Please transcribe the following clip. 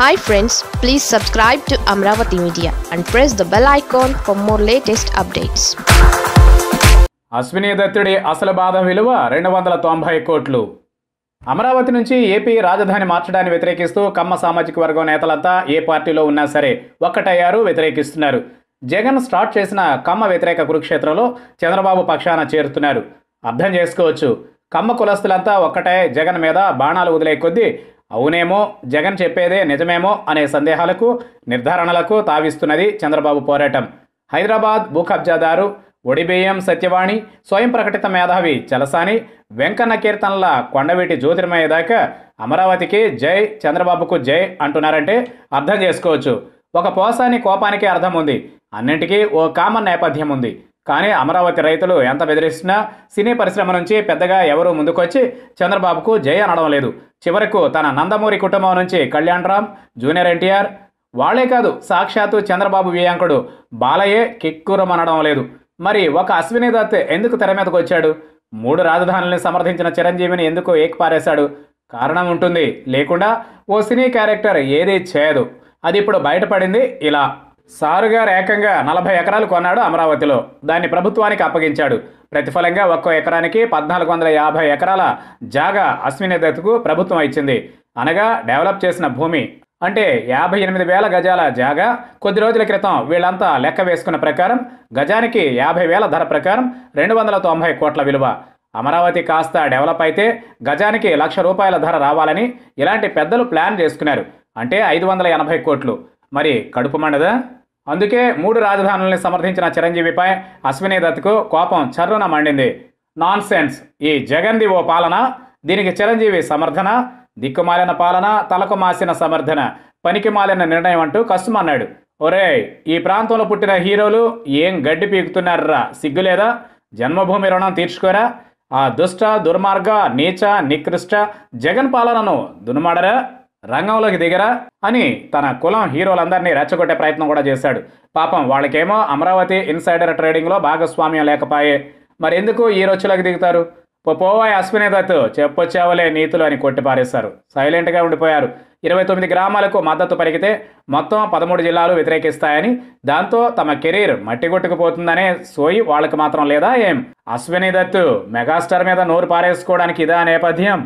Hi friends please subscribe to Amaravati media and press the bell icon for more latest updates Ashwini దత్తుడి అసలు బాధ విలువ రెండు వందల తొంభై కోట్లు. అమరావతి నుంచి ఏపీ రాజధాని మార్చడాన్ని వ్యతిరేకిస్తూ కమ్మ సామాజిక వర్గం నేతలంతా ఏ పార్టీలో ఉన్నా సరే ఒక్కటయ్యారు వ్యతిరేకిస్తున్నారు. జగన్ స్టార్ట్ చేసిన కమ్మ వ్యతిరేక కురుక్షేత్రంలో చంద్రబాబు పక్షాన చేరుతున్నారు. అర్థం చేసుకోవచ్చు. కమ్మ కులస్తులంతా ఒక్కటే జగన్ మీద బాణాలు వదిలే కొద్దీ అవునేమో జగన్ చెప్పేదే నిజమేమో అనే సందేహాలకు నిర్ధారణలకు తావిస్తున్నది చంద్రబాబు పోరాటం. హైదరాబాద్ భూ కబ్జాదారు ఒడిబియ్యం సత్యవాణి స్వయం ప్రకటిత మేధావి చలసాని వెంకన్న కీర్తనల కొండవీటి జ్యోతిర్మయ దాకా అమరావతికి జై చంద్రబాబుకు జై అంటున్నారంటే అర్థం చేసుకోవచ్చు. ఒక పోసాని కోపానికి అర్థం ఉంది అన్నింటికీ ఓ కామన్ నేపథ్యం ఉంది కానీ అమరావతి రైతులు ఎంత బెదిరిస్తున్నా సినీ పరిశ్రమ నుంచి పెద్దగా ఎవరూ ముందుకొచ్చి చంద్రబాబుకు జై అనడం లేదు చివరకు తన నందమూరి కుటుంబం నుంచి కళ్యాణ్ రామ్ జూనియర్ ఎన్టీఆర్ వాళ్ళే కాదు సాక్షాత్తు చంద్రబాబు వియాంకుడు బాలయ్యే కిక్కురమనడం లేదు. మరి ఒక అశ్విని దత్ ఎందుకు తెర మీదకు వచ్చాడు? మూడు రాజధానుల్ని సమర్థించిన చిరంజీవిని ఎందుకు ఏకిపారేశాడు? కారణం ఉంటుంది. లేకుండా ఓ సినీ క్యారెక్టర్ ఏదీ చేయదు. అది ఇప్పుడు బయటపడింది ఇలా. సారుగారు ఏకంగా నలభై ఎకరాలు కొన్నాడు అమరావతిలో. దాన్ని ప్రభుత్వానికి అప్పగించాడు. ప్రతిఫలంగా ఒక్కో ఎకరానికి పద్నాలుగు వందల యాభై ఎకరాల జాగా అశ్విని దత్తుకు ప్రభుత్వం ఇచ్చింది. అనగా డెవలప్ చేసిన భూమి. అంటే యాభై ఎనిమిది వేల గజాల జాగా. కొద్ది రోజుల క్రితం వీళ్ళంతా లెక్క వేసుకున్న ప్రకారం గజానికి యాభై వేల ధర ప్రకారం రెండు వందల తొంభై కోట్ల విలువ. అమరావతి కాస్త డెవలప్ అయితే గజానికి లక్ష రూపాయల ధర రావాలని ఇలాంటి పెద్దలు ప్లాన్ చేసుకున్నారు. అంటే ఐదు వందల ఎనభై కోట్లు. మరి కడుపు మండదా? అందుకే మూడు రాజధానుల్ని సమర్థించిన చిరంజీవిపై అశ్విని దత్కు కోపం చర్రున మండింది. నాన్ సెన్స్ ఈ జగన్ది ఓ పాలన దీనికి చిరంజీవి సమర్థన దిక్కుమాలిన పాలన తలకు మాసిన సమర్థన పనికి మాలిన నిర్ణయం అంటూ కష్టమన్నాడు ఒరే ఈ ప్రాంతంలో పుట్టిన హీరోలు ఏం గడ్డి పీకుతున్నారా? సిగ్గులేదా? జన్మభూమి రుణం తీర్చుకోరా? ఆ దుష్ట దుర్మార్గ నీచ నికృష్ట జగన్ పాలనను దునుమాడరా? రంగంలోకి దిగరా అని తన కులం హీరోలందరినీ రెచ్చగొట్టే ప్రయత్నం కూడా చేశాడు. పాపం వాళ్ళకేమో అమరావతి ఇన్సైడర్ ట్రేడింగ్లో భాగస్వామ్యం లేకపాయే. మరి ఎందుకు ఈ రొచ్చులోకి దిగుతారు? పోవాయి అశ్విని దత్ చెప్పొచ్చావలే నీతులు అని కొట్టిపారేశారు. సైలెంట్గా ఉండిపోయారు. ఇరవై తొమ్మిది గ్రామాలకు మద్దతు పలికితే మొత్తం పదమూడు జిల్లాలు వ్యతిరేకిస్తాయని దాంతో తమ కెరీర్ మట్టిగొట్టుకుపోతుందనే సోయి వాళ్ళకి మాత్రం లేదా ఏం? అశ్విని దత్ మెగాస్టార్ మీద నోరు పారేసుకోవడానికి ఇదా నేపథ్యం?